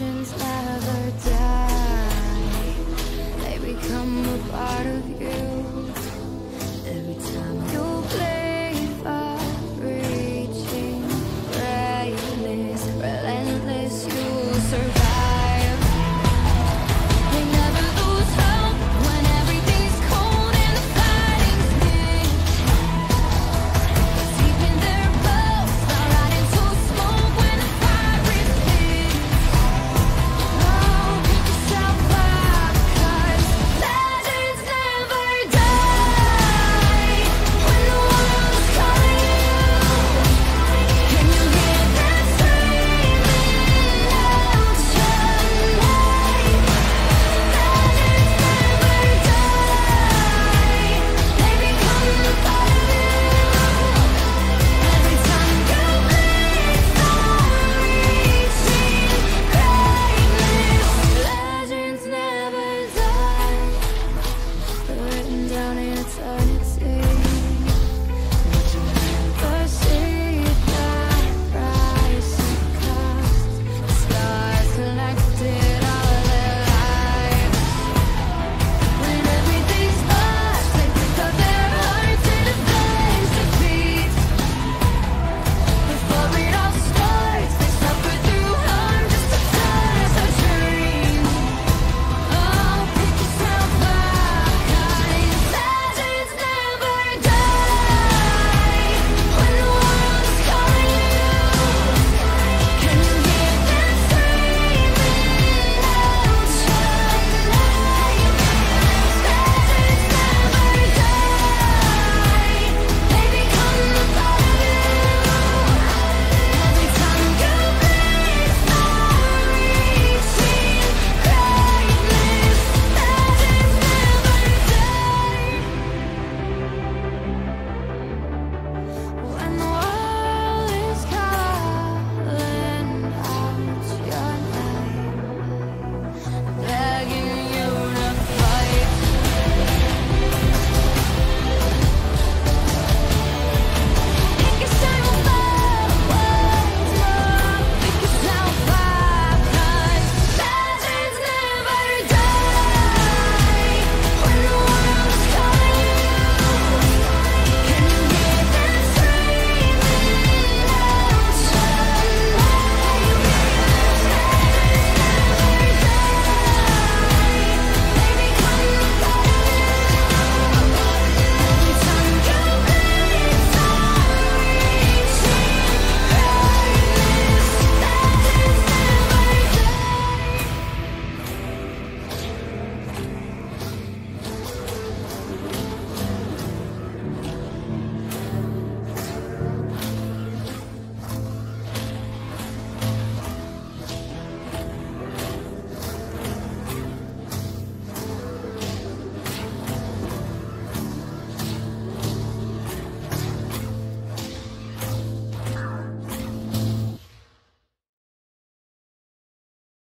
illusions never die. They become a part of you. Every time you play for reaching Brightness, relentless, you'll survive.